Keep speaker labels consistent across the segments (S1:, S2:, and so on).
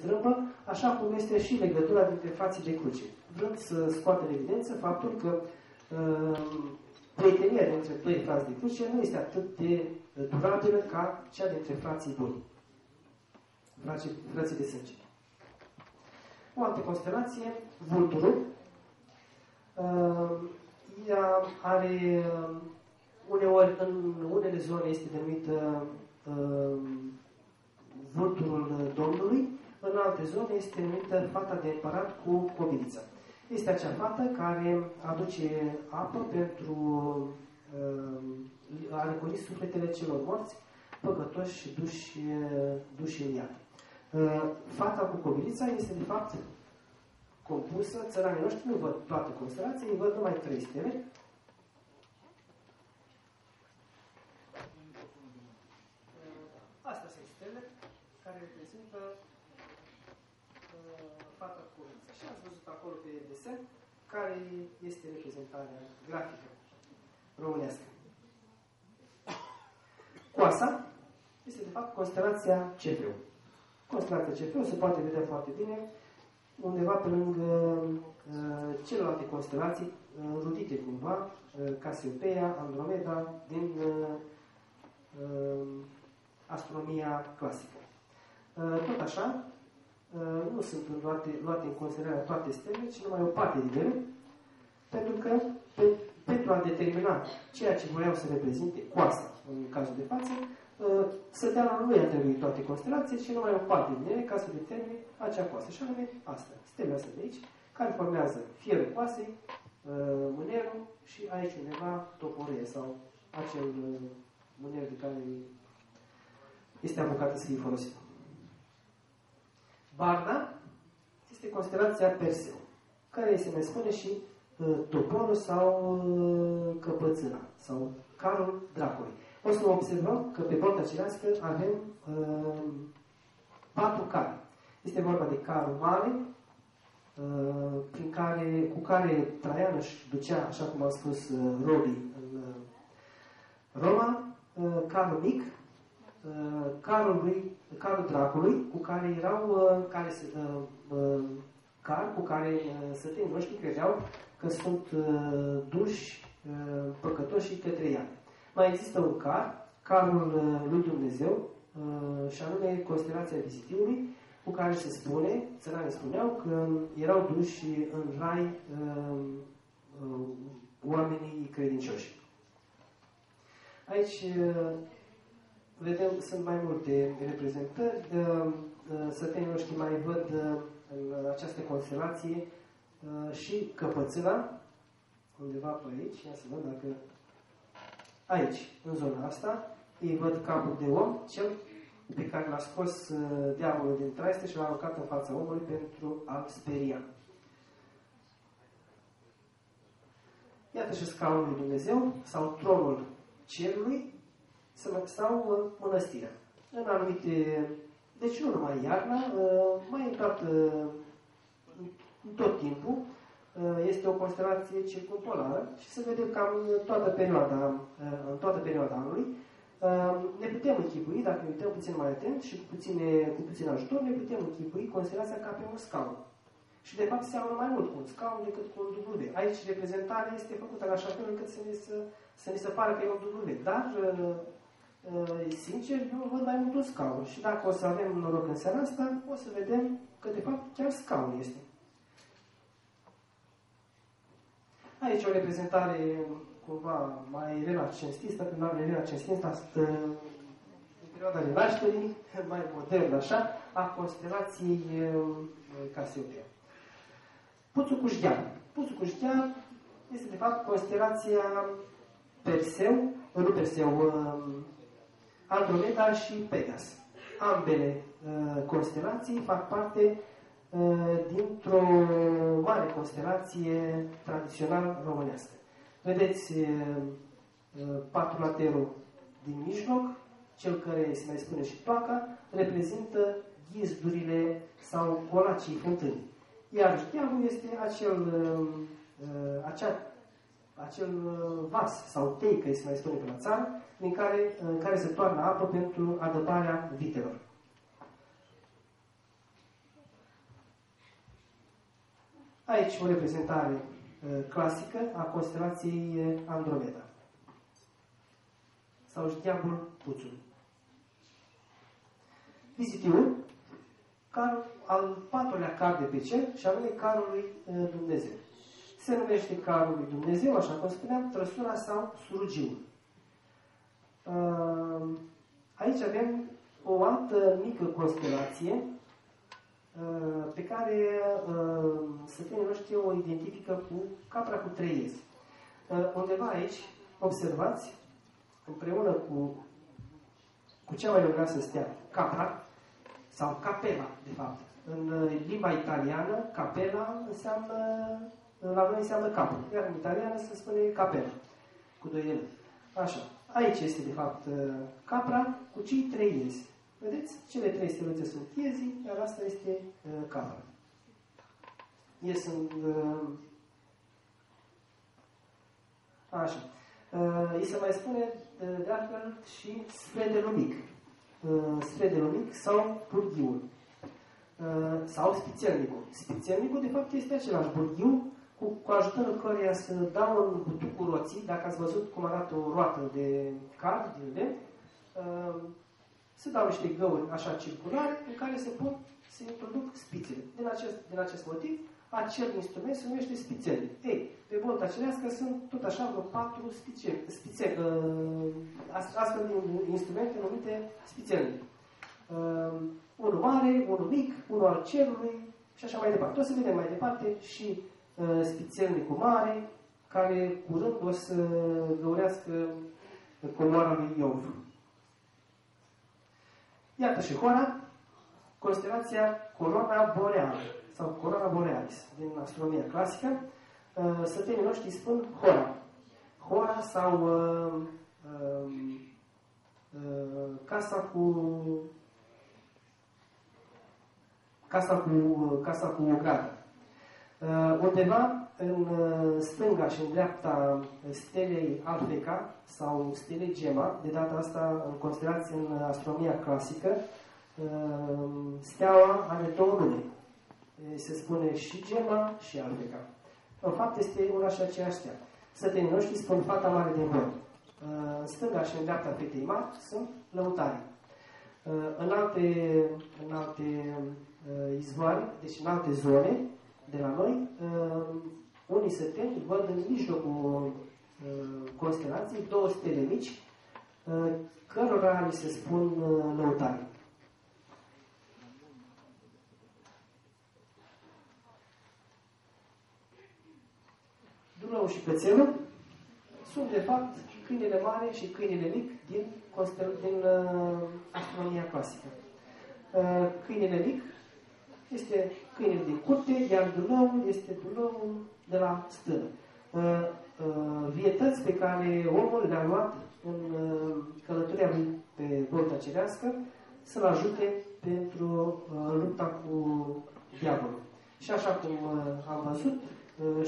S1: strâmbă, așa cum este și legătura dintre frații de cruce. Vrând să scoată în evidență faptul că uh, prietenia dintre doi frați de cruce nu este atât de durabilă ca cea dintre frații buni, frații, frații de sânge. O altă constelație, vulturul, uh, ea are, uh, uneori, în unele zone este denumită uh, vulturul Domnului, în alte zone este numită fata de împărat cu cobilița. Este acea fată care aduce apă pentru uh, a reconi sufletele celor morți, păcătoși și duși, duși în iad. Uh, fata cu cobilița este de fapt compusă, țăranii noștri nu văd toate constelații, îi văd numai trei stele. Astea sunt stele care reprezintă uh, fata cu cobilița. Și ați văzut acolo pe desen care este reprezentarea grafică românească. Coasa este de fapt constelația Cefeu. Constelația Cefeu se poate vedea foarte bine undeva pe lângă uh, celelalte constelații uh, rudite cumva, uh, Casiopeia, Andromeda, din uh, uh, astronomia clasică. Uh, tot așa, uh, nu sunt luate, luate în considerare toate stelele, ci numai o parte din ele, pentru că pe, pentru a determina ceea ce vreau să reprezinte coasa, în cazul de față, uh, săteala nu i-a trebuit toate constelații, ci numai o parte din ele ca să determine acea coasă. Și anume asta, stelele astea de aici, care formează fierul coasei, uh, mânerul și aici undeva toporie sau acel uh, mâner de care este apucată să fie folosit. Barna este constelația Perseu, care se mai spune și uh, toporul sau uh, căpățâna, sau carul dracului. O să observăm că pe bolta cirească avem uh, patru cari. Este vorba de carul mare, uh, prin care, cu care Traian își ducea, așa cum am spus, uh, rodii în uh, Roma, uh, carul mic, uh, carul, lui, carul dracului, cu care erau, uh, care, uh, uh, car cu care uh, sătenii noștri credeau că sunt uh, duși uh, păcătoși către ea. Mai există un car, carul uh, lui Dumnezeu, uh, și anume constelația vizitivului, cu care se spune, țăranii spuneau că erau duși în rai uh, uh, oamenii credincioși. Aici uh, vedem, sunt mai multe reprezentări. Uh, uh, sătenii noștri mai văd uh, în această constelație uh, și căpățâna, undeva pe aici, ia să văd dacă aici, în zona asta, îi văd capul de om, cel pe care l-a scos uh, diavolul din traiste și l-a aruncat în fața omului pentru a-l speria. Iată și scaunul lui Dumnezeu sau tronul cerului sau uh, mănăstirea. În anumite, deci nu numai iarna, uh, mai în toată, în tot timpul, este o constelație circumpolară și să vedem cam toată perioada, în toată perioada anului, Ehm, ne putem închipui, dacă ne uităm puțin mai atent și cu, puține, cu puțin ajutor, ne putem închipui constelația ca pe un scaun. Și de fapt seamănă mai mult cu un scaun decât cu un W. Aici reprezentarea este făcută în așa fel încât să ne, să, să ne se pară că e un W. Dar, uh, uh, sincer, eu văd mai mult un scaun. Și dacă o să avem noroc în seara asta, o să vedem că de fapt chiar scaun este. Aici o reprezentare cumva mai renascentistă, când am renascentistă, în perioada renașterii, mai modernă așa, a constelației Casiopea. Puțul Cușghean. Puțul Cușghean este de fapt constelația Perseu, nu Perseu, Andromeda și Pegas. Ambele constelații fac parte dintr-o mare constelație tradițional românească. Vedeți patrulaterul din mijloc, cel care se mai spune și toaca, reprezintă ghizdurile sau colacii fântânii. Iar știamul este acel, acea, acel vas sau teică, se mai spune pe la țară, în care, în care se toarnă apă pentru adăparea vitelor. Aici o reprezentare uh, clasică a constelației uh, Andromeda. Sau diavolul puțul. Vizitiu, carul, al patrulea car de pe cer, și anume carul lui uh, Dumnezeu. Se numește carul lui Dumnezeu, așa cum spuneam, trăsura sau surugiul. Uh, aici avem o altă mică constelație uh, pe care uh, sătenii noștri o identifică cu capra cu trei ies. Undeva aici, observați, împreună cu, cu cea mai să stea, capra, sau capela, de fapt. În limba italiană, capela înseamnă, la noi înseamnă capul, iar în italiană se spune capela, cu doi ele. Așa. Aici este, de fapt, uh, capra cu cei trei iezi. Vedeți? Cele trei steluțe sunt iezii, iar asta este uh, capra. Ies în... Uh, așa. Îi se mai spune, de altfel, și sfredelul mic. Sfredelul mic sau burghiul. Sau spițelnicul. Spițelnicul, de fapt, este același burghiu, cu, cu ajutorul căreia să dau în butucul roții, dacă ați văzut cum arată o roată de card, din lemn, uh, să dau niște găuri așa circulare în care se pot să introduc spițele. Din acest, din acest motiv, acel instrument se numește spițele. Ei, pe bolta cerească sunt tot așa vreo patru spițe, spițe, uh, astfel de instrumente numite spițele. Uh, unul mare, unul mic, unul al cerului și așa mai departe. O să vedem mai departe și Uh, spițelnicul mare, care curând o să găurească comoara lui Iov. Iată și Hora, constelația Corona Boreală sau Corona Borealis din astronomia clasică. Uh, sătenii noștri spun Hora. Hora sau uh, uh, uh, casa cu casa cu, casa cu o gradă. Uh, undeva în uh, stânga și în dreapta stelei Alfeca sau stelei Gema, de data asta în considerație în astronomia clasică, uh, steaua are două nume. Se spune și Gema și Alfeca. În fapt este una și aceeași stea. Sătenii noștri spun fata mare de văd. În stânga și în dreapta fetei mari sunt lăutarii. În alte, în alte izvoare, deci în alte zone, de la noi, uh, unii săteni văd în mijlocul uh, constelației două stele mici, uh, cărora li se spun uh, lăutari. Dunău și Cățelul sunt, de fapt, câinele mare și câinele mic din, constel, din uh, astronomia clasică. Uh, câinele mic este câinele din curte, iar dulăul este dulăul de la stână. Uh, uh, vietăți pe care omul le-a luat în uh, călătoria lui pe volta cerească să-l ajute pentru lupta cu diavolul. Și așa cum am văzut,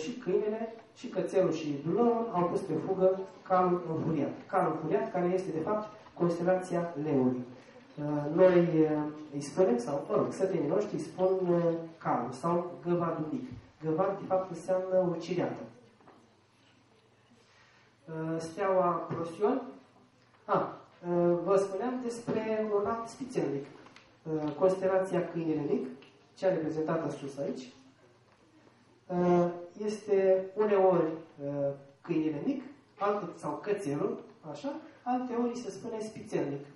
S1: și câinele, și cățelul și dulăul au pus pe fugă calul înfuriat. Calul înfuriat care este de fapt constelația leului. Uh, noi uh, îi spunem, sau, mă rog, sătenii noștri îi spun uh, calul sau găvadul mic. Găvad, de fapt, înseamnă o cireată. Steaua Prosion. A, vă spuneam despre un alt spițelnic. Constelația Câinele Mic, cea reprezentată sus aici, este uneori câinele mic, alte, sau cățelul, așa, alte ori se spune spițelnic.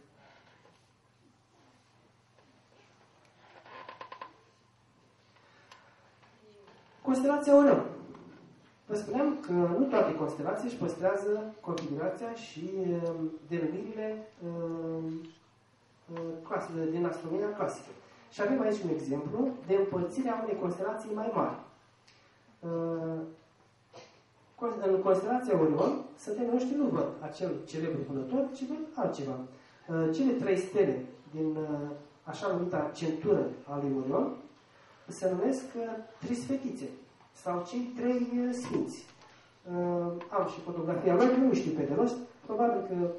S1: Constelația Orion. Vă spuneam că nu toate constelații își păstrează configurația și um, denumirile um, uh, din astronomia clasică. Și avem aici un exemplu de împărțire a unei constelații mai mari. Uh, în constelația Orion, sătenii noștri nu văd acel celebru vânător, ci văd altceva. Uh, cele trei stele din așa numita centură a lui Orion se numesc trisfetițe sau cei trei uh, sfinți. Uh, am și fotografia lor, nu știu pe de rost, probabil că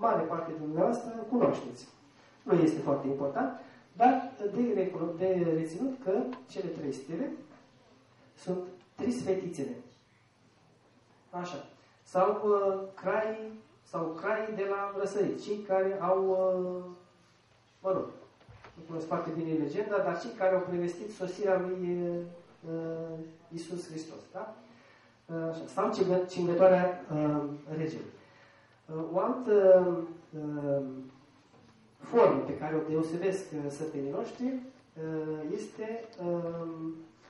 S1: mare parte din dumneavoastră cunoașteți. Nu este foarte important, dar de, de reținut că cele trei stele sunt trisfetițele. Așa. Sau uh, crai, sau crai de la răsărit, cei care au, uh, mă rog, nu cunosc foarte bine legenda, dar cei care au prevestit sosirea lui uh, Isus Hristos. Da? Uh, așa. Sau cingătoarea uh, regelui. Uh, o altă uh, formă pe care o deosebesc uh, sătenii noștri uh, este uh,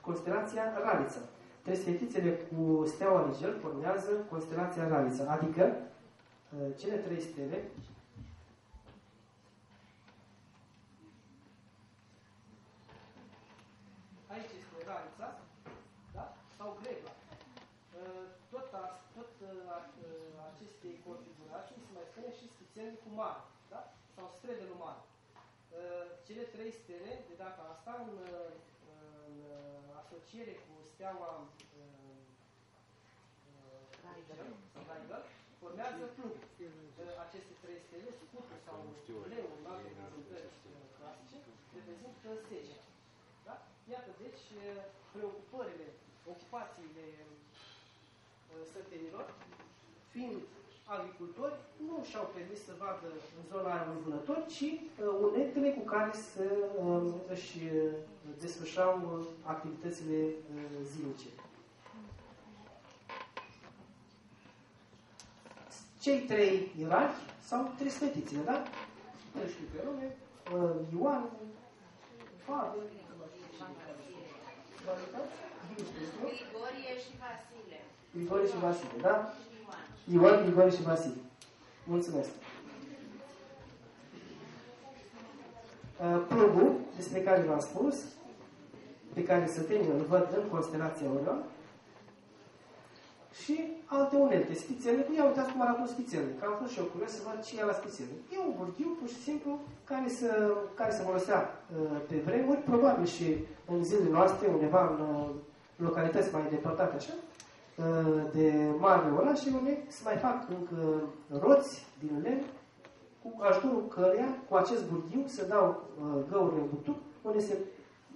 S1: constelația Ralița. Trei fetițele cu steaua Nigel formează constelația Ralița, adică uh, cele trei stele Aici este Ralița, da? sau Gregla. Uh, tot, tot acestei configurații se mai spune și schițeni cu mare, da? sau strede mare. Cele trei stele, de data asta, în, în asociere cu steaua Raidă, formează plug. Aceste trei stele, scutul sau leul în alte reprezentări clasice, reprezintă secea. Da? Iată, deci, preocupările, ocupațiile sătenilor, fiind agricultori, nu și-au permis să vadă în zona aia un vânător, ci uh, unetele cu care să uh, își desfășurau uh, activitățile uh, zilnice. Cei trei ierarhi sau trei sfetițe, da? Nu știu pe nume, uh, Ioan, Pavel,
S2: Grigorie și Vasile.
S1: Grigorie și Vasile, da? Ioan, Grigorie și Vasile. Mulțumesc. Uh, plugul, despre care v-am spus, pe care sătenii îl văd în constelația Orion, și alte unelte, spițele. Ia uitați cum arată spițele, că am fost și eu curios să văd ce e la spițele. E un burghiu, pur și simplu, care se, care se folosea uh, pe vremuri, probabil și în zilele noastre, undeva în uh, localități mai depărtate așa, uh, de mari orașe, unde se mai fac încă roți din lemn, cu ajutorul căreia, cu acest burghiu, se dau uh, găurile în butuc, unde se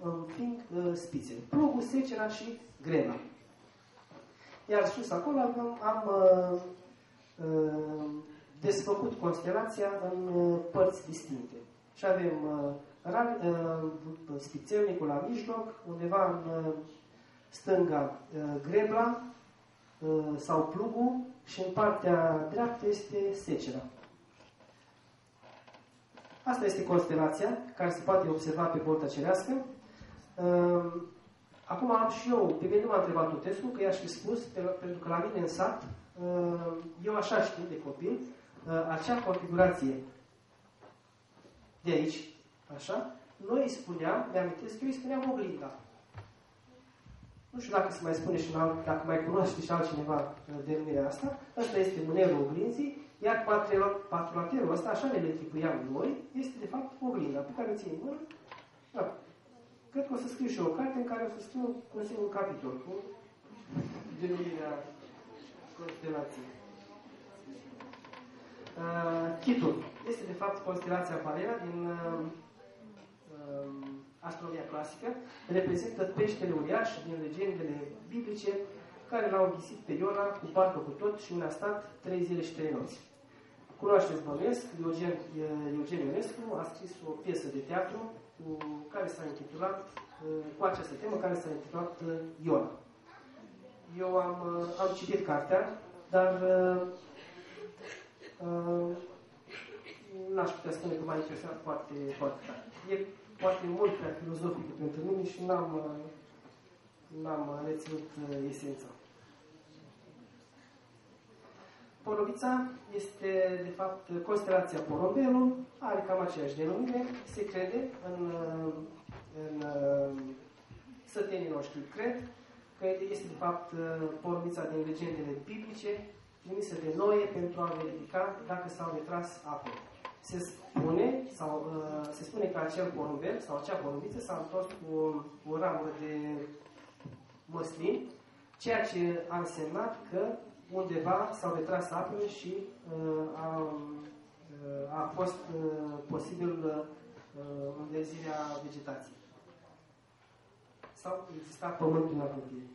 S1: înfing uh, spițele. Plugul, secera și grena. Iar sus acolo am, am uh, uh, desfăcut constelația în uh, părți distincte. Și avem uh, uh, spițelnicul la mijloc, undeva în uh, stânga uh, grebla uh, sau plugul și în partea dreaptă este secera. Asta este constelația care se poate observa pe bolta cerească. Uh, Acum am și eu, pe mine nu m-a întrebat Tutescu, că i-aș fi spus, pentru că la mine în sat, uh, eu așa știu de copil, uh, acea configurație de aici, așa, noi îi spuneam, mi-amintesc că eu îi spuneam oglinda. Nu știu dacă se mai spune și alt, dacă mai cunoaște și altcineva uh, denumirea asta, ăsta este mânerul oglinzii, iar patrulaterul ăsta, așa ne le noi, este de fapt oglinda pe care o țin în mână. Da. Cred că o să scriu și o carte în care o să scriu un singur capitol cu denumirea constelației. Uh, Chitul este de fapt constelația Palea din uh, uh, astronomia clasică. Reprezintă peștele uriaș din legendele biblice care l-au înghisit pe Iona cu parcă cu tot și unde a stat trei zile și trei nopți. Cunoașteți bănuiesc, Eugen, Eugen Ionescu a scris o piesă de teatru cu, care s-a intitulat, uh, cu această temă, care s-a intitulat uh, Iona. Eu am, uh, am citit cartea, dar uh, n-aș putea spune că m-a interesat foarte, foarte tare. E poate mult prea filozofic pentru mine și n-am, n-am reținut esența. Porobița este, de fapt, constelația Porombelul, are cam aceeași denumire, se crede în, în sătenii noștri, cred că este, de fapt, Porobița din legendele biblice, trimisă de Noe pentru a verifica dacă s-au retras apele. Se spune, sau se spune că acel porumbel sau acea porumbiță s-a întors cu o ramură de măslin, ceea ce a însemnat că undeva s-au retras apele și uh, a, uh, a fost uh, posibil uh, înverzirea vegetației. Sau exista pământ în apropiere.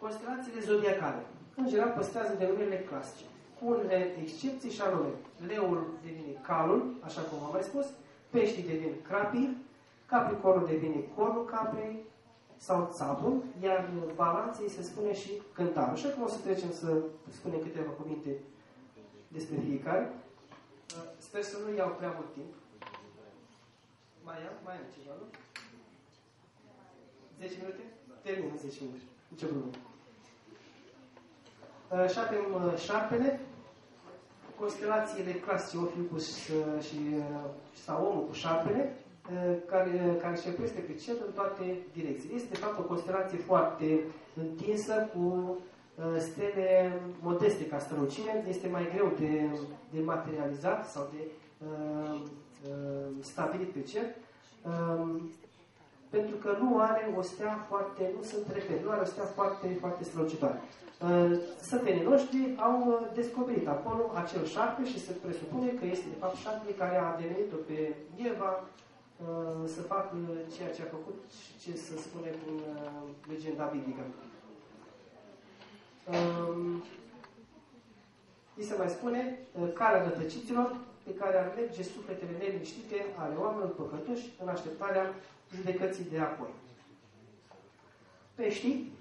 S1: Constelațiile zodiacale. În general păstrează denumirile clasice, cu unele excepții și anume, leul devine calul, așa cum am mai spus, peștii devin crapii, capricornul devine cornul caprei sau țapul, iar balanței se spune și cântarul. Așa cum o să trecem să spunem câteva cuvinte despre fiecare. Sper să nu iau prea mult timp. Mai am? Mai am ceva, nu? 10 minute? Termin în 10 minute. Nicio problemă. Și avem șarpele, constelațiile clasice, o fi pus și, sau omul cu șarpele, care, care își peste pe cer în toate direcțiile. Este, de fapt, o constelație foarte întinsă, cu stele modeste ca strălucire. Este mai greu de, de materializat sau de uh, uh, stabilit pe cer. Uh, pentru că nu are o stea foarte, nu sunt repede, nu are o stea foarte, foarte strălucitoare. Uh, sătenii noștri au uh, descoperit acolo acel șarpe și se presupune că este de fapt șarpele care a devenit-o pe Eva uh, să facă ceea ce a făcut și ce se spune în legenda biblică. Um, îi se mai spune calea rătăciților pe care ar merge sufletele neliniștite ale oamenilor păcătoși în așteptarea judecății de apoi. Peștii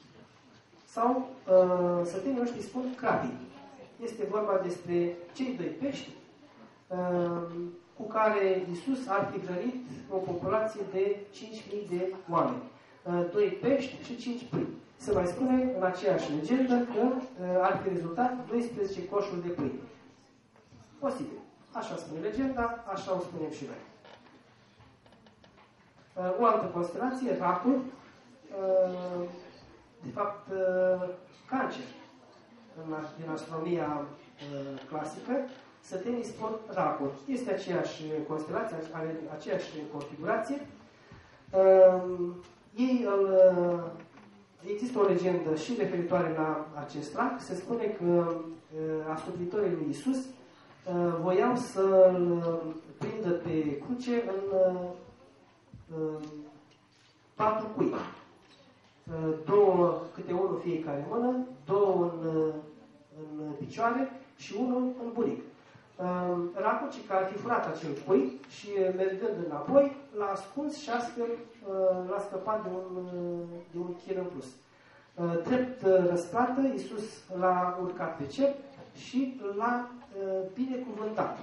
S1: sau uh, sătenii noștri spun crapii. Este vorba despre cei doi pești uh, cu care Isus ar fi hrănit o populație de 5.000 de oameni. Uh, doi pești și 5 pâini. Se mai spune în aceeași legendă că uh, ar fi rezultat 12 coșuri de pâine. Posibil. Așa spune legenda, așa o spunem și noi. Uh, o altă constelație, racul, uh, de fapt, uh, cancer din astronomia clasică, sătenii spun racul. Este aceeași constelație, are aceeași configurație. Ei îl, există o legendă și referitoare la acest rac. Se spune că ascultătorii lui Isus voiau să-l prindă pe cruce în patru cui. Două, câte unul fiecare mână, două în, în picioare și unul în buric. Racucii care ar fi furat acel cui și mergând înapoi, l-a ascuns și astfel l-a scăpat de un, de un chin în plus. Drept răsplată, Iisus l-a urcat pe cer și l-a binecuvântat.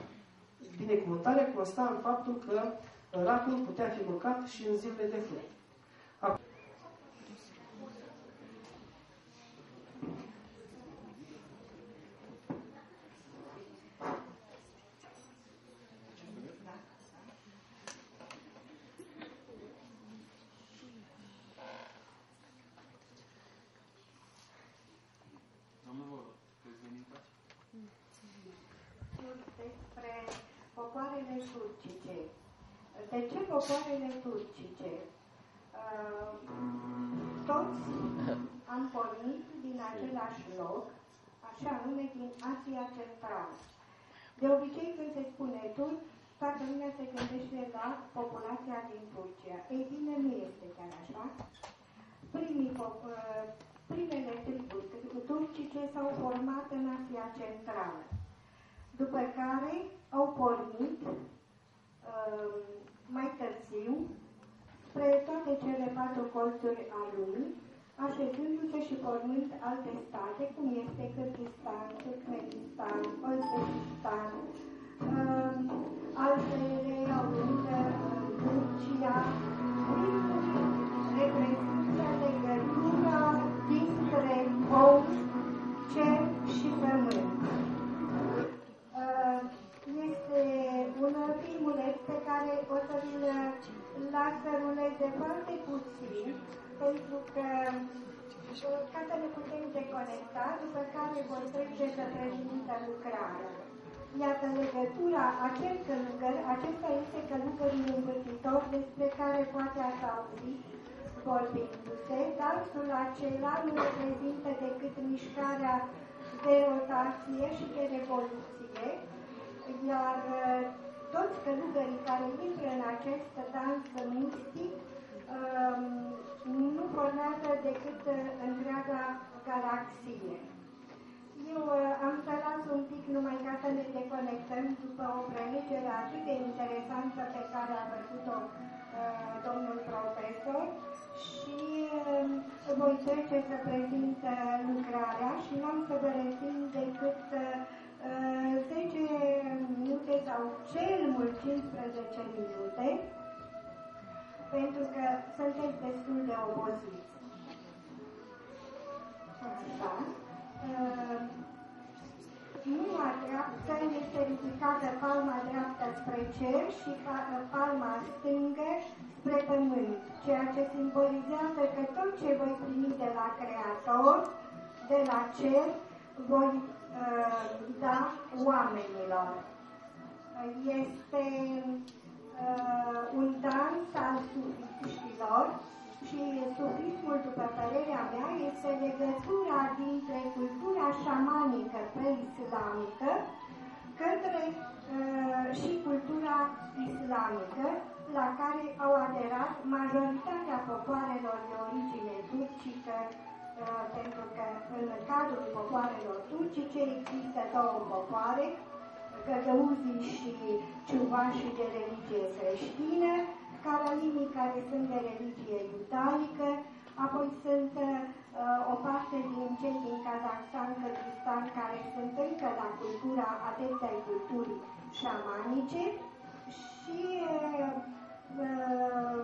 S1: Binecuvântarea consta în faptul că racul putea fi mâncat și în zilele de fruct.
S2: despre popoarele turcice de ce popoarele turcice? Uh, toți am pornit din același loc, așa nume din Asia Centrală. De obicei, când se spune turc, toată lumea se gândește la populația din Turcia. Ei bine, nu este chiar așa. Primii, uh, primele triburi turcice s-au format în Asia Centrală, după care au pornit uh, mai târziu spre toate cele patru colțuri al lumii, așezându-se și pornind alte state, cum este Kyrgyzstan, Turkmenistan, Uzbekistan, uh, altele au venit uh, Turcia, reprezintă legătura dintre om, cer și pământ. Uh, este un filmuleț pe care o să-l las să ruleze foarte puțin, pentru că ca să ne putem deconecta, după care vor trece să prezintă lucrarea. Iată legătura, acest călugăr, acesta este călugărul învârtitor despre care poate ați auzit vorbindu-se, dansul acela nu reprezintă decât mișcarea de rotație și de revoluție, iar uh, toți călugării care intră în acest dans mistic um, nu formează decât uh, întreaga galaxie. Eu uh, am să las un pic numai ca să ne deconectăm după o prelegere atât de interesantă pe care a făcut-o uh, domnul profesor și uh, voi trece să prezint uh, lucrarea și nu am să vă rețin decât uh, 10 minute sau cel mult 15 minute pentru că sunteți destul de obosiți. Asta. Uh, mâna dreaptă este ridicată palma dreaptă spre cer și palma stângă spre pământ, ceea ce simbolizează că tot ce voi primi de la Creator, de la cer, voi uh, da oamenilor. Este uh, un dans al sufiștilor și sufismul, după părerea mea, este legătura dintre cultura șamanică pre-islamică către uh, și cultura islamică, la care au aderat majoritatea popoarelor de origine turcică, uh, pentru că în cadrul popoarelor turcice există două popoare, găgăuzii și ciuvașii de religie creștină, caralimii care sunt de religie iudaică, apoi sunt uh, o parte din cei din Kazakhstan, Kyrgyzstan, care sunt încă la cultura, adepte ai culturii șamanice și uh, uh,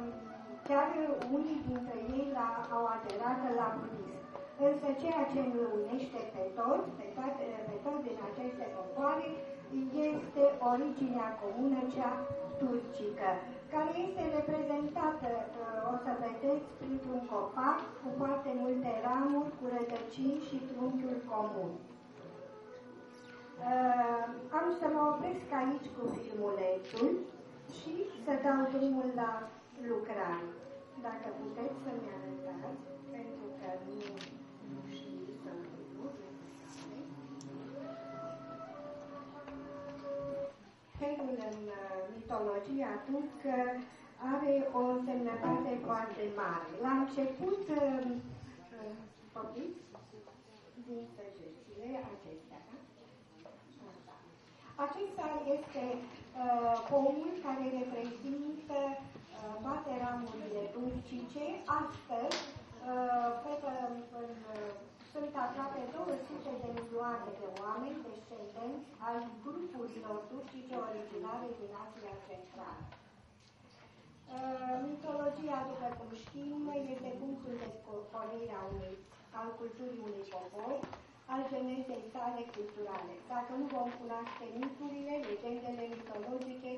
S2: chiar unii dintre ei la, au aderat la budism. Însă ceea ce îl unește pe toți, pe, toate, pe toți din aceste popoare, este originea comună, cea turcică care este reprezentată, uh, o să vedeți, printr-un copac cu foarte multe ramuri, cu rădăcini și trunchiul comun. Uh, am să mă opresc aici cu filmulețul și să dau drumul la lucrare. Dacă puteți să-mi mitologia turcă are o însemnătate foarte mare. La început, uh, uh, din săgețile acestea, da? Acesta este uh, pomul care reprezintă uh, toate ramurile turcice. Astăzi, uh, pe, în, sunt aproape 200 de milioane de oameni descendenți al grupurilor turcice originale din Asia Centrală. Uh, mitologia, după cum știm, este punctul de pornire al culturii unui popor, al genezei sale culturale. Dacă nu vom cunoaște miturile, legendele mitologice,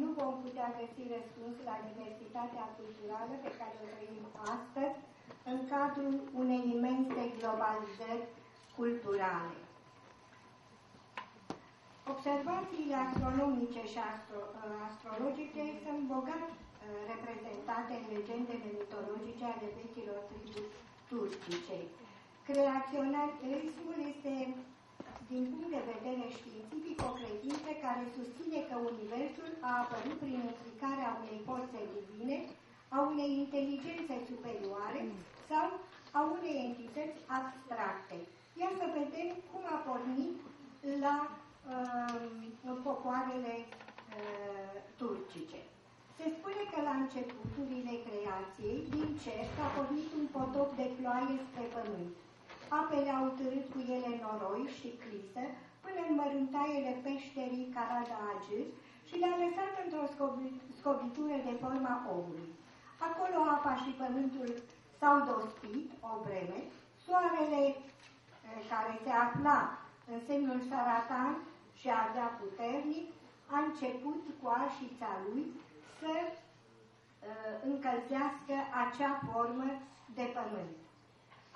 S2: nu vom putea găsi răspuns la diversitatea culturală pe care o trăim astăzi, în cadrul unei imense globalizări culturale. Observațiile astronomice și astro astrologice sunt bogat uh, reprezentate în legendele mitologice ale vechilor triburi turcice. Creaționalismul este, din punct de vedere științific, o credință care susține că Universul a apărut prin implicarea unei forțe divine, a unei inteligențe superioare sau a unei entități abstracte. Ia să vedem cum a pornit la uh, popoarele uh, turcice. Se spune că la începuturile creației, din cer a pornit un potop de ploaie spre pământ. Apele au târât cu ele noroi și clisă, până în măruntaiele peșterii Carada Agis și le-a lăsat într-o scobitură de forma omului. Acolo apa și pământul s-au dospit o vreme, soarele care se afla în semnul saratan și ardea puternic, a început cu arșița lui să uh, încălzească acea formă de pământ.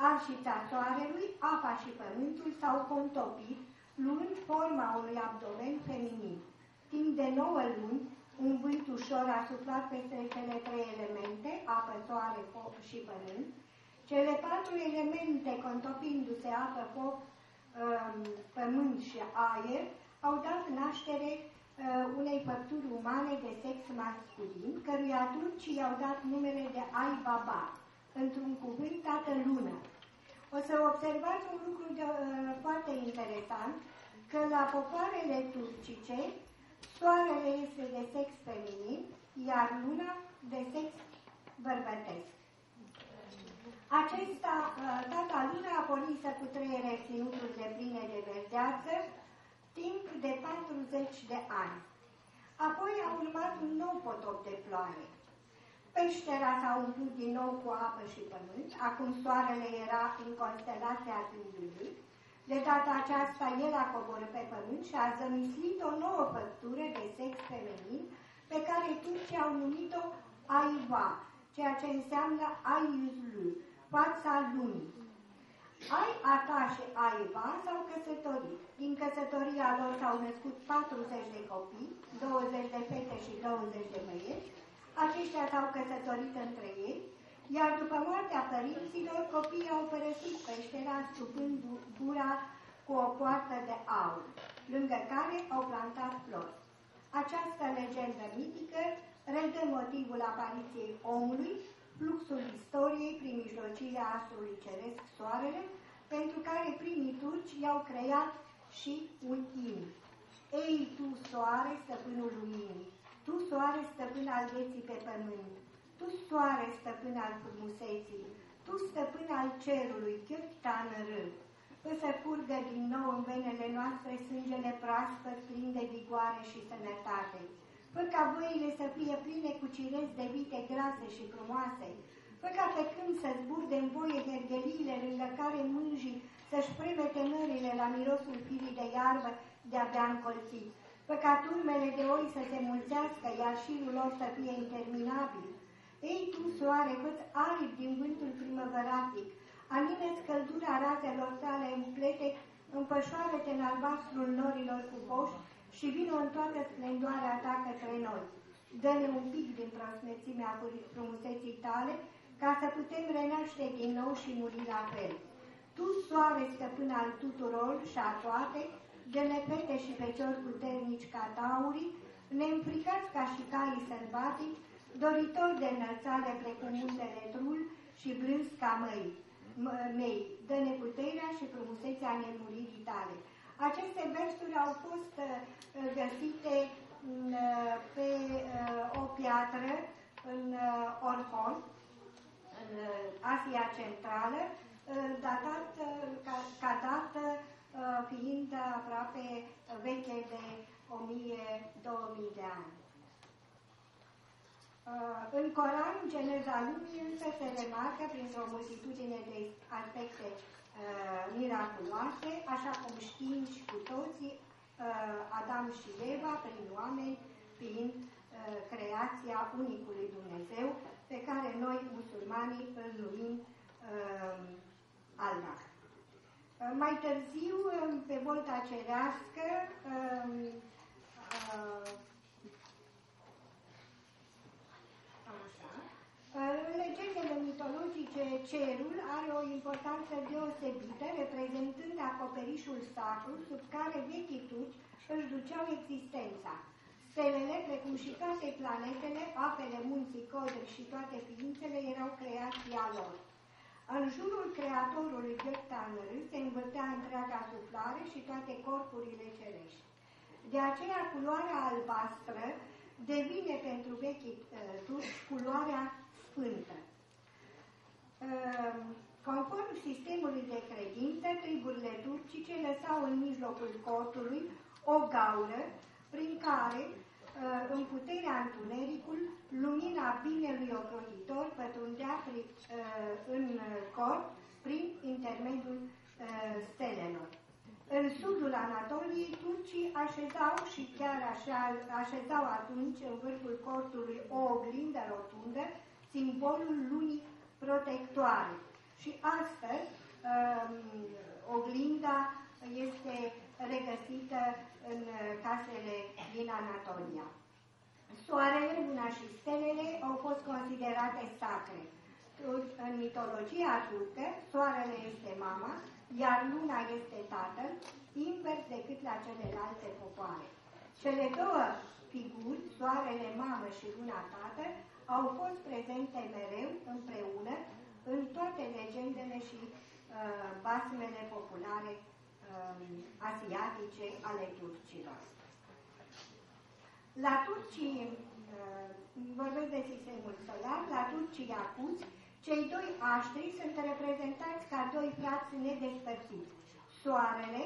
S2: Arșița soarelui, apa și pământul s-au contopit, luând forma unui abdomen feminin. Timp de nouă luni, un vânt ușor a suflat peste cele trei elemente, apă, soare, foc și pământ. Cele patru elemente, contopindu-se apă, foc, um, pământ și aer, au dat naștere uh, unei făpturi umane de sex masculin, căruia turcii i-au dat numele de Ai Baba, într-un cuvânt dată lună. O să observați un lucru de, uh, foarte interesant, că la popoarele turcice, soarele este de sex feminin, iar luna de sex bărbătesc. Acesta, uh, data luna a pornit să cutreiere ținuturi de pline de verdeață timp de 40 de ani. Apoi a urmat un nou potop de ploaie. Peștera s-a umplut din nou cu apă și pământ, acum soarele era în constelația Tândului. De data aceasta el a coborât pe pământ și a zămislit o nouă făptură de sex feminin pe care turcii au numit-o Aiva, ceea ce înseamnă Aiuzlu, fața lumii. Ai ata și Aiva s-au căsătorit. Din căsătoria lor s-au născut 40 de copii, 20 de fete și 20 de băieți. Aceștia s-au căsătorit între ei, iar după moartea părinților, copiii au părăsit peștera stupând gura cu o poartă de aur, lângă care au plantat flori. Această legendă mitică redă motivul apariției omului, fluxul istoriei prin mijlocirea astrului ceresc soarele, pentru care primii turci i-au creat și un in. Ei, tu, soare, stăpânul luminii, tu, soare, stăpân al vieții pe pământ, tu, soare, stăpân al frumuseții, tu, stăpân al cerului, chiar râd. Fă să curgă din nou în venele noastre sângele proaspăt, plin de vigoare și sănătate. Fă ca voile să fie pline cu cirezi de vite grase și frumoase. Fă ca pe când să zburde în voie hergheliile lângă care mânjii să-și prevete nările la mirosul firii de iarbă de-abia încolțit. Fă ca turmele de oi să se mulțească, iar șirul lor să fie interminabil. Ei, tu, soare, fă-ți aripi din vântul primăvăratic, Alineți căldura razelor tale în plete, împășoară-te în albastrul norilor cu poști și vină în toată splendoarea ta către noi. Dă-ne un pic din prosmețimea frumuseții tale, ca să putem renaște din nou și muri la fel. Tu, soare stăpân al tuturor și a toate, de nepete și feciori puternici ca taurii, neînfricați ca și caii sălbatici, doritori de înălțare precum muntele trul și blânz ca măi mei, dă-ne puterea și frumusețea nemuririi tale. Aceste versuri au fost uh, găsite mm, uh, pe uh, o piatră în Orhon, în Asia Centrală, datat, ca, ca dată fiind aproape veche de 1000-2000 de ani. Uh, în Coran, Geneza lumii însă se remarcă printr-o multitudine de aspecte uh, miraculoase, așa cum știm și cu toții, uh, Adam și Eva, prin oameni, fiind uh, creația unicului Dumnezeu, pe care noi, musulmanii, îl numim uh, Allah. Uh, mai târziu, pe volta cerească, uh, uh, În legendele mitologice, cerul are o importanță deosebită, reprezentând acoperișul sacru sub care vechii turci își duceau existența. Stelele, precum și toate planetele, apele, munții, codri și toate ființele erau creația lor. În jurul creatorului Göktanrı se învârtea întreaga suflare și toate corpurile cerești. De aceea, culoarea albastră devine pentru vechii uh, turci culoarea sfântă. Ehm, conform sistemului de credință, triburile turcice lăsau în mijlocul cortului o gaură prin care, ehm, în puterea întunericul, lumina binelui ocrotitor pătrundea ehm, în corp prin intermediul stelelor. În sudul Anatoliei, turcii așezau și chiar așa așezau atunci în vârful cortului o oglindă rotundă simbolul lunii protectoare. Și astăzi um, oglinda este regăsită în casele din Anatolia. Soarele, luna și stelele au fost considerate sacre. În mitologia turcă, soarele este mama, iar luna este tatăl, invers decât la celelalte popoare. Cele două figuri, soarele mamă și luna tată, au fost prezente mereu împreună basmele populare um, asiatice ale turcilor. La turcii, uh, vorbesc de sistemul solar, la turcii acuți, cei doi aștri sunt reprezentați ca doi frați nedespărțiți. Soarele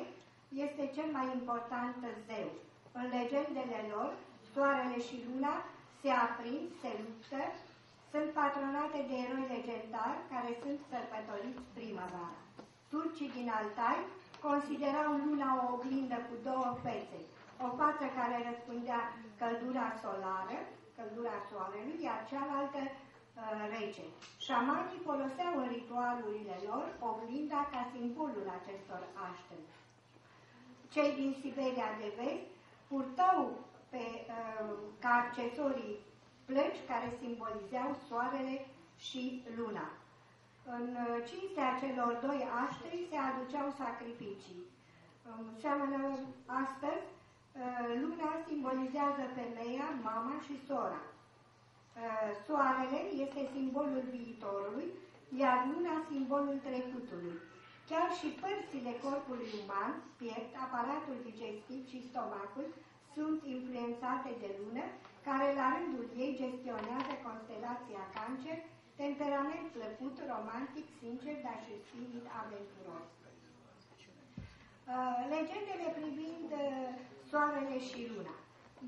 S2: este cel mai important zeu. În legendele lor, soarele și luna se aprind, se luptă, sunt patronate de eroi legendari care sunt sărbătoriți primăvara. Turcii din Altai considerau luna o oglindă cu două fețe, o față care răspundea căldura solară, căldura soarelui, iar cealaltă uh, rece. Șamanii foloseau în ritualurile lor oglinda ca simbolul acestor aștepți. Cei din Siberia de vest purtau pe, uh, ca accesorii plăci care simbolizeau soarele și luna. În uh, cinstea celor doi aștri se aduceau sacrificii. Um, seamănă astăzi, uh, luna simbolizează femeia, mama și sora. Soarele este simbolul viitorului, iar luna simbolul trecutului. Chiar și părțile corpului uman, piept, aparatul digestiv și stomacul, sunt influențate de lună, care la rândul ei gestionează constelația Cancer, temperament plăcut, romantic, sincer, dar și spirit aventuros. Uh, legendele privind uh, soarele și luna.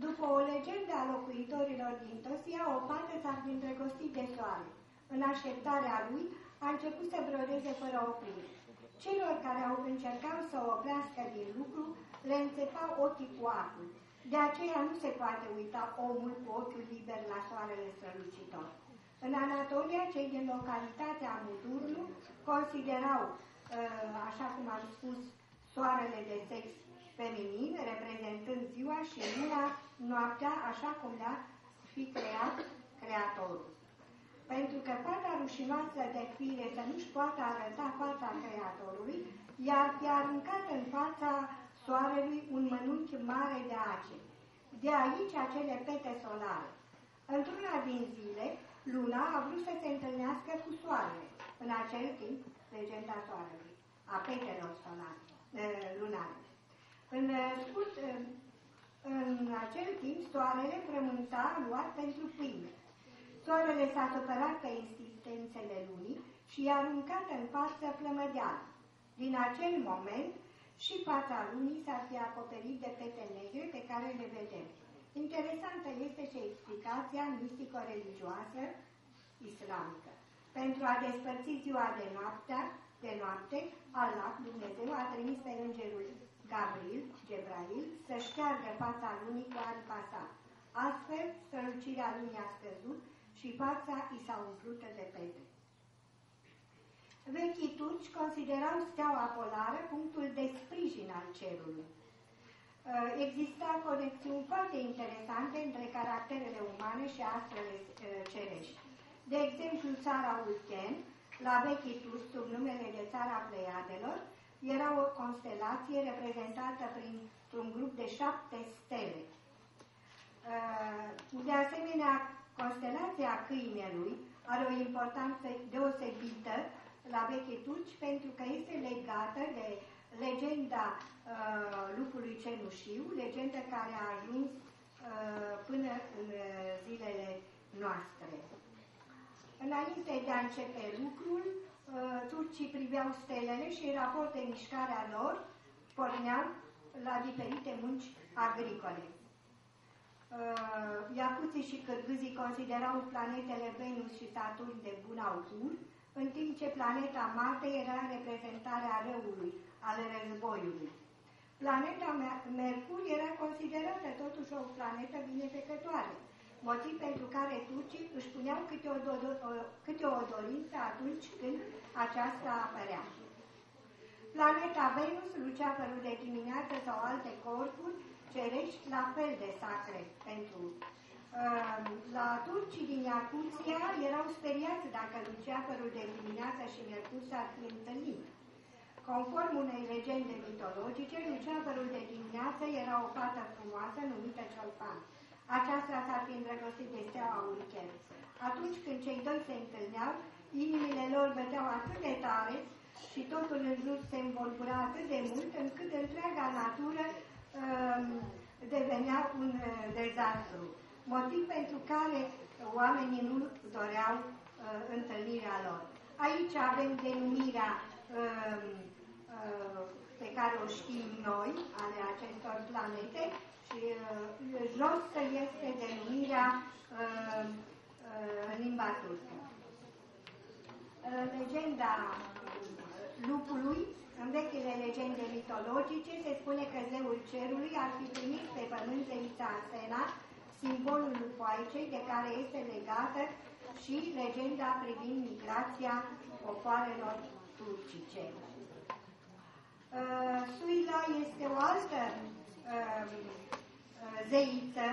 S2: După o legendă a locuitorilor din Tosia, o fată s-ar fi îndrăgostit de soare. În așteptarea lui, a început să brodeze fără oprire. Celor care au încercat să o oprească din lucru, le înțepau ochii cu acul. De aceea nu se poate uita omul cu ochiul liber la soarele strălucitor. În Anatolia, cei din localitatea Mudurnu considerau, uh, așa cum am spus, soarele de sex feminin, reprezentând ziua și luna noaptea, așa cum le-a fi creat Creatorul. Pentru că fata rușinoasă de fire să nu-și poată arăta fața Creatorului, iar fi aruncat în fața soarelui un mănunchi mare de ace. De aici acele pete solare. Într-una din zile, luna a vrut să se întâlnească cu soarele. În acel timp, legenda soarelui, a petelor solare, lunare. În scurt, în acel timp, soarele frământa luat pentru pâine. Soarele s-a supărat pe insistențele lunii și i-a aruncat în față plămădeală. Din acel moment, și fața lunii s-ar fi acoperit de pete negre pe care le vedem. Interesantă este și explicația mistico-religioasă islamică. Pentru a despărți ziua de noapte, de noapte, Allah, Dumnezeu, a trimis pe îngerul Gabriel, Gebrail, să șteargă fața lunii cu aripa sa. Astfel, strălucirea lunii a scăzut și fața i s-a umplută de pete. Vechii turci considerau steaua polară punctul de sprijin al cerului. Uh, exista conexiuni foarte interesante între caracterele umane și astrele uh, cerești. De exemplu, țara Ulchen, la vechii turci sub numele de țara Pleiadelor, era o constelație reprezentată printr-un grup de șapte stele. Uh, de asemenea, constelația câinelui are o importanță deosebită la vechi turci pentru că este legată de legenda uh, lupului cenușiu, legenda care a ajuns uh, până în uh, zilele noastre. Înainte de a începe lucrul, uh, turcii priveau stelele și în raport de mișcarea lor porneau la diferite munci agricole. Uh, Iacuții și cârgâzii considerau planetele Venus și Saturn de bun augur, în timp ce planeta Marte era reprezentarea răului, al războiului. Planeta Mercur era considerată totuși o planetă binefecătoare, motiv pentru care turcii își puneau câte o, do câte o dorință atunci când aceasta apărea. Planeta Venus, luceafărul de dimineață sau alte corpuri cerești la fel de sacre pentru Ehm, la turcii din Iacuția erau speriați dacă luceafărul de dimineață și Mercur s-ar fi întâlnit. Conform unei legende mitologice, luceafărul de dimineață era o fată frumoasă numită Ciolpan. Aceasta s-ar fi îndrăgostit de steaua Ulcher. Atunci când cei doi se întâlneau, inimile lor băteau atât de tare și totul în jur se învolbura atât de mult încât întreaga natură uh, devenea un uh, dezastru. Motiv pentru care oamenii nu doreau uh, întâlnirea lor. Aici avem denumirea uh, uh, pe care o știm noi, ale acestor planete, și uh, jos este denumirea uh, uh, în limba turcă. Uh, legenda lupului, în vechile legende mitologice, se spune că zeul cerului ar fi trimis pe pământ zeița Asena, simbolul lupoaicei de care este legată și legenda privind migrația popoarelor turcice. Uh, Suila este o altă uh, zeiță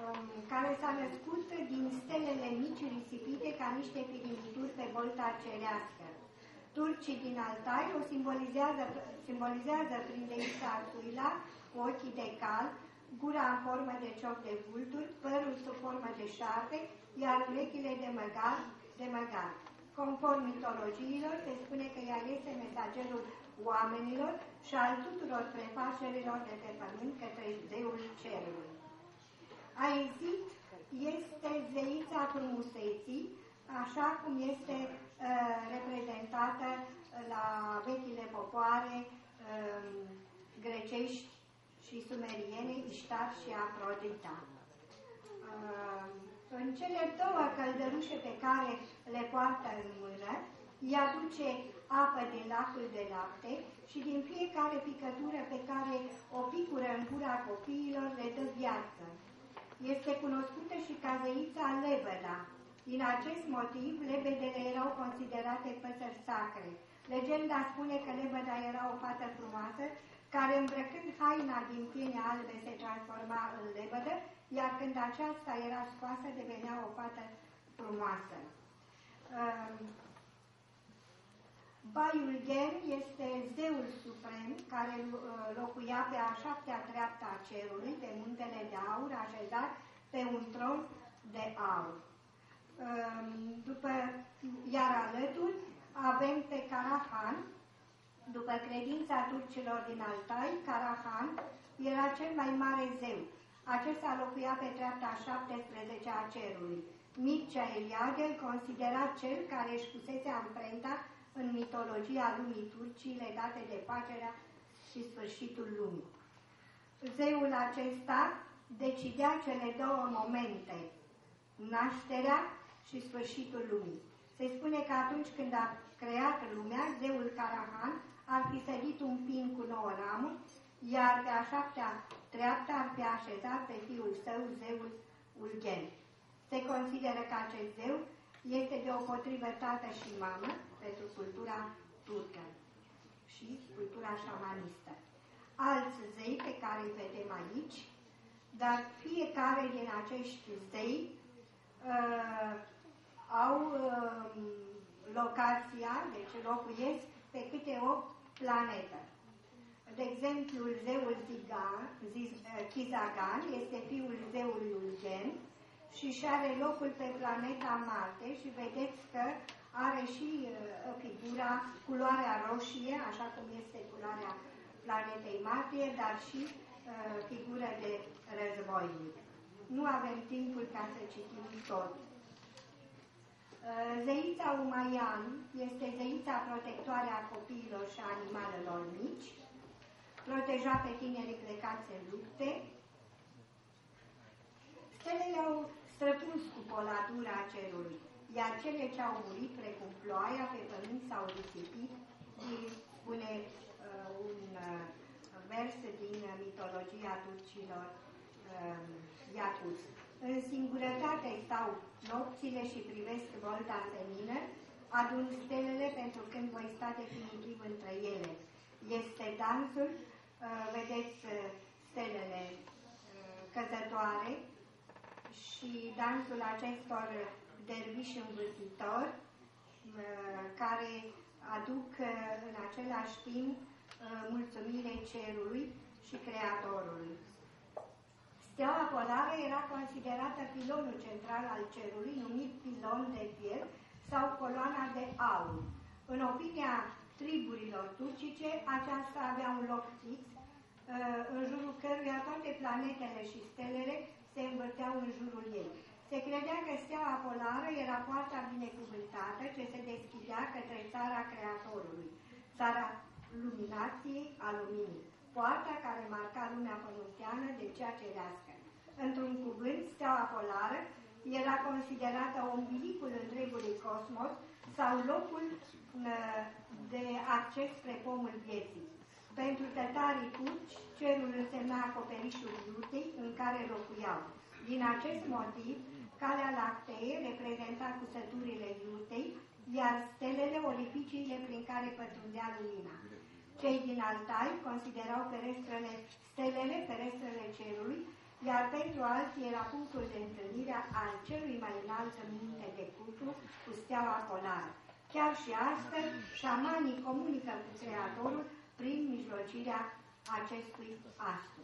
S2: um, care s-a născut din stelele mici risipite ca niște pirimituri pe bolta cerească. Turcii din Altai o simbolizează, simbolizează prin deița Suila cu ochii de cal, gura în formă de cioc de vulturi, părul sub formă de șarpe, iar urechile de măgar, de măgar. Conform mitologiilor, se spune că ea este mesagerul oamenilor și al tuturor prefacerilor de pe pământ către zeul cerului. Aizit este zeița frumuseții, așa cum este uh, reprezentată la vechile popoare uh, grecești și sumeriene, Iștar și Afrodita. Uh, în cele două căldărușe pe care le poartă în mână, ea duce apă din lacul de lapte și din fiecare picătură pe care o picură în gura copiilor le dă viață. Este cunoscută și ca zeița lebăda. Din acest motiv, lebedele erau considerate păsări sacre. Legenda spune că lebăda era o fată frumoasă, care îmbrăcând haina din piene albe se transforma în lebădă, iar când aceasta era scoasă, devenea o fată frumoasă. Ehm, Baiul Gen este zeul suprem care uh, locuia pe a șaptea treaptă a cerului, pe muntele de aur, așezat pe un tron de aur. Um, după, iar alături avem pe Karahan, după credința turcilor din Altai, Karahan era cel mai mare zeu. Acesta locuia pe treapta 17 a cerului. Mircea Eliade îl considera cel care își pusese amprenta în mitologia lumii turcii legate de pacerea și sfârșitul lumii. Zeul acesta decidea cele două momente, nașterea și sfârșitul lumii. Se spune că atunci când a creat lumea, zeul Karahan ar fi sădit un pin cu nouă ramuri, iar pe a șaptea treaptă ar fi așezat pe fiul său, zeul Ulgen. Se consideră că acest zeu este deopotrivă tată și mamă pentru cultura turcă și cultura șamanistă. Alți zei pe care îi vedem aici, dar fiecare din acești zei uh, au uh, locația, deci locuiesc pe câte o planetă. De exemplu, zeul Zigan, Chizagan este fiul zeului Ulgen, și și are locul pe planeta Marte și vedeți că are și uh, figura, culoarea roșie, așa cum este culoarea planetei Marte, dar și uh, figură de războinic. Nu avem timpul ca să citim tot. Uh, zeița Umaian este zeița protectoare a copiilor și a animalelor mici, proteja pe tinerii plecați în lupte. Stelele au străpuns cu poladura cerului, iar cele ce au murit, precum ploaia, pe pământ s-au risipit, spune uh, un uh, vers din mitologia turcilor uh, Iacus. În singurătate stau nopțile și privesc volta senină, adun stelele pentru când voi sta definitiv între ele. Este dansul, uh, vedeți uh, stelele uh, căzătoare, și dansul acestor derviși învârtitori care aduc în același timp mulțumire cerului și creatorului. Steaua polară era considerată pilonul central al cerului, numit pilon de fier sau coloana de aur. În opinia triburilor turcice, aceasta avea un loc fix, uh, în jurul căruia toate planetele și stelele se învârteau în jurul ei. Se credea că steaua polară era poarta binecuvântată ce se deschidea către țara Creatorului, țara luminației a luminii, poarta care marca lumea pământeană de cea cerească. Într-un cuvânt, steaua polară era considerată umbilicul întregului cosmos sau locul uh, de acces spre pomul vieții. Pentru tătarii turci, cerul însemna acoperișul iurtei în care locuiau. Din acest motiv, calea lactee reprezenta cusăturile iurtei, iar stelele orificiile prin care pătrundea lumina. Cei din Altai considerau ferestrele stelele ferestrele cerului, iar pentru alții era punctul de întâlnire al celui mai înalt minte de cultu cu steaua polară. Chiar și astăzi, șamanii comunică cu Creatorul prin mijlocirea acestui astru.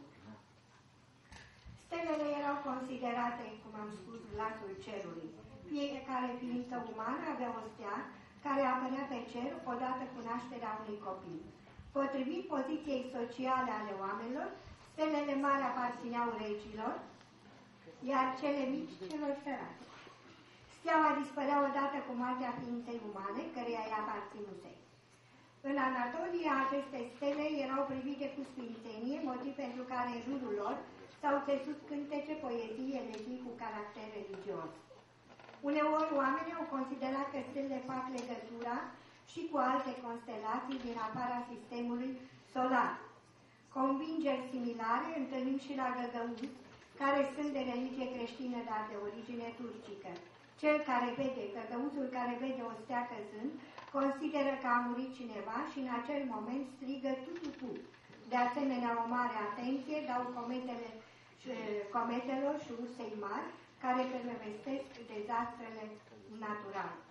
S2: Stelele erau considerate, cum am spus, lasul cerului. Fiecare ființă umană avea o stea care apărea pe cer odată cu nașterea unui copil. Potrivit poziției sociale ale oamenilor, stelele mari aparțineau regilor, iar cele mici celor săraci. Steaua dispărea odată cu moartea ființei umane, căreia îi aparținuse. În Anatolia, aceste stele erau privite cu sfințenie, motiv pentru care în jurul lor s-au țesut cântece, poezii, elegii cu caracter religios. Uneori oamenii au considerat că stelele fac legătura și cu alte constelații din afara sistemului solar. Convingeri similare întâlnim și la Găgăuți, care sunt de religie creștină, dar de origine turcică. Cel care vede, căgăuțul care vede o stea căzând, consideră că a murit cineva și în acel moment strigă tu-tu-tu. De asemenea, o mare atenție dau cometele, cometelor și ursei mari, care prevestesc dezastrele naturale.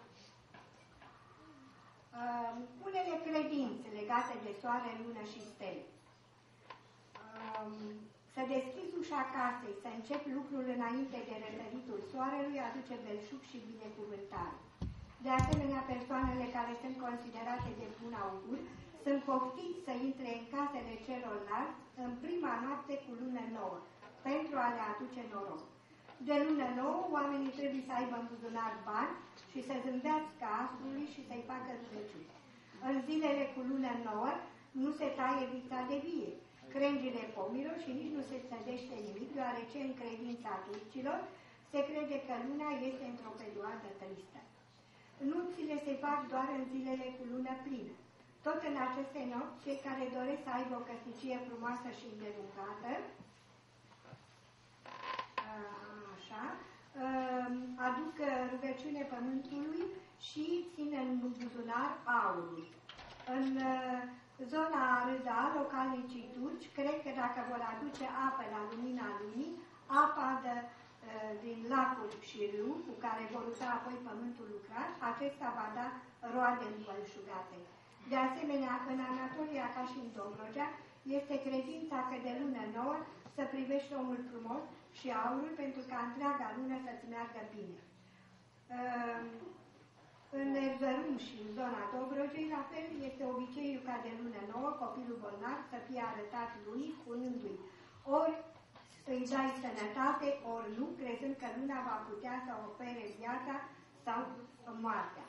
S2: Uh, unele credințe legate de soare, lună și stele. Uh, să deschizi ușa casei, să încep lucrul înainte de răsăritul soarelui, aduce belșug și binecuvântare. De asemenea, persoanele care sunt considerate de bun augur sunt poftiți să intre în casele celorlalți în prima noapte cu lună nouă, pentru a le aduce noroc. De lună nouă, oamenii trebuie să aibă în buzunar bani și să zâmbească astrului și să-i facă rugăciuni. În zilele cu lună nouă nu se taie vița de vie, crengile pomilor și nici nu se țădește nimic, deoarece în credința turcilor se crede că luna este într-o perioadă tristă. Nunțile se fac doar în zilele cu lună plină. Tot în aceste nopți, cei care doresc să aibă o căsnicie frumoasă și îndelungată, așa, aduc rugăciune pământului și țin în buzunar aurul. În zona râda, localnicii turci, cred că dacă vor aduce apă la lumina lumii, apa de din lacul și râu, cu care vor usa apoi pământul lucrat, acesta va da roade îmbălșugate. De asemenea, în Anatolia, ca și în Dobrogea, este credința că de lună nouă să privești omul frumos și aurul pentru ca întreaga lună să-ți meargă bine. Ehm, în Erzărum și în zona Dobrogei, la fel, este obiceiul ca de lună nouă copilul bolnav să fie arătat lunii, spunându-i ori îi dai sănătate, ori nu, crezând că luna va putea să ofere viața sau moartea.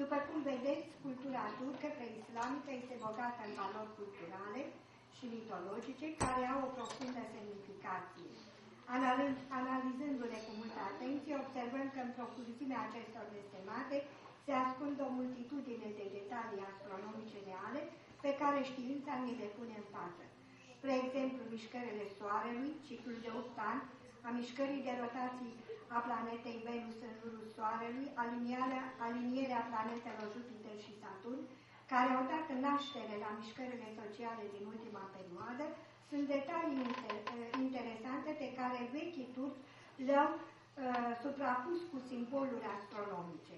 S2: După cum vedeți, cultura turcă preislamică este bogată în valori culturale și mitologice care au o profundă semnificație. Analizându-le cu multă atenție, observăm că în profunzimea acestor desemate se ascund o multitudine de detalii astronomice reale pe care știința ni le pune în față. Spre exemplu mișcările Soarelui, ciclul de 8 ani, a mișcării de rotații a planetei Venus în jurul Soarelui, alinierea, alinierea planetelor Jupiter și Saturn, care au dat naștere la mișcările sociale din ultima perioadă, sunt detalii inter, interesante pe care vechii turci le-au uh, suprapus cu simboluri astronomice.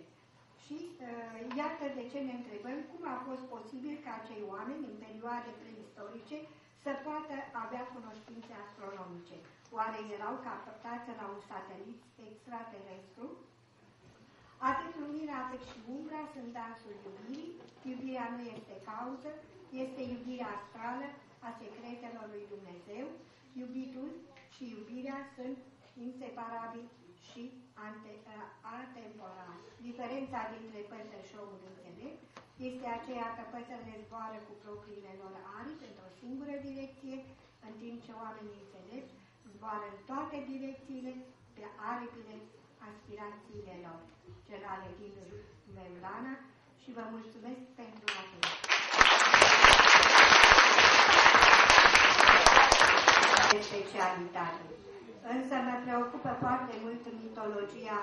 S2: Și uh, iată de ce ne întrebăm cum a fost posibil ca acei oameni în perioade preistorice să poată avea cunoștințe astronomice. Oare erau captați la un satelit extraterestru? Atât lumina cât și umbra sunt dansul iubirii. Iubirea nu este cauză, este iubirea astrală a secretelor lui Dumnezeu. Iubitul și iubirea sunt inseparabili și ante, atemporali. Diferența dintre păsări și omul înțelept este aceea că păsările zboară cu propriile lor aripi într-o singură direcție, în timp ce oamenii înțelepți zboară în toate direcțiile pe aripile aspirațiilor. Gerale din Mevlana și vă mulțumesc pentru atenție. De specialitate. Însă mă preocupă foarte mult mitologia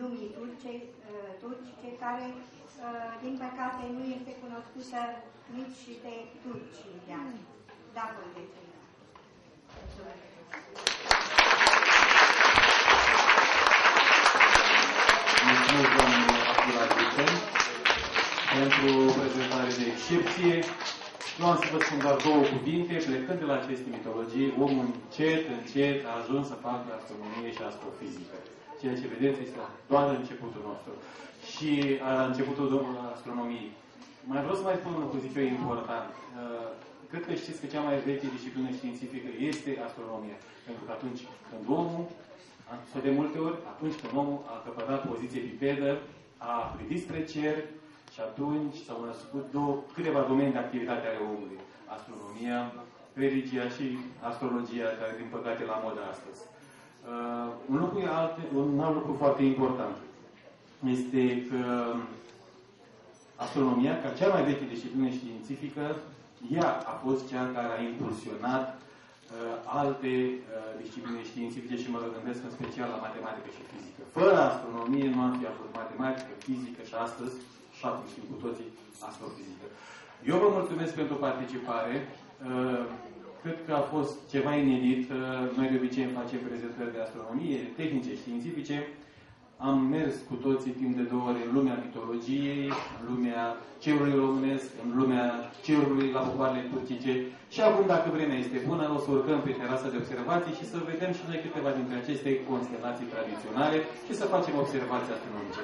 S2: lumii turce, uh, turcice, care, uh, din păcate, nu este cunoscută nici și de turci indiani. Da, vedeți.
S3: Mulțumesc, domnul Abdullah pentru prezentare de excepție. Nu am să vă spun doar două cuvinte, plecând de la aceste mitologii, omul încet, încet a ajuns să facă astronomie și astrofizică. Ceea ce vedeți este doar începutul nostru. Și a începutul astronomiei. Mai vreau să mai spun un lucru, zic eu, important. Uh, cred că știți că cea mai veche disciplină științifică este astronomia. Pentru că atunci când omul, sau de multe ori, atunci când omul a căpătat poziție bipedă, a privit spre cer, și atunci s-au născut două, câteva domenii de activitate ale omului. Astronomia, religia și astrologia, care din păcate la modă astăzi. Uh, un, lucru alt, un alt lucru foarte important este că astronomia, ca cea mai veche disciplină științifică, ea a fost cea care a impulsionat uh, alte uh, discipline științifice și mă gândesc în special la matematică și fizică. Fără astronomie nu am fi avut matematică, fizică și astăzi așa cum știm cu toții, astrofizică. Eu vă mulțumesc pentru participare. Uh, cred că a fost ceva inedit. Uh, noi de obicei facem prezentări de astronomie, tehnice, științifice. Am mers cu toții timp de două ore în lumea mitologiei, în lumea cerului românesc, în lumea cerului la popoarele turcice și acum, dacă vremea este bună, o să urcăm pe terasa de observații și să vedem și noi câteva dintre aceste constelații tradiționale și să facem observații astronomice.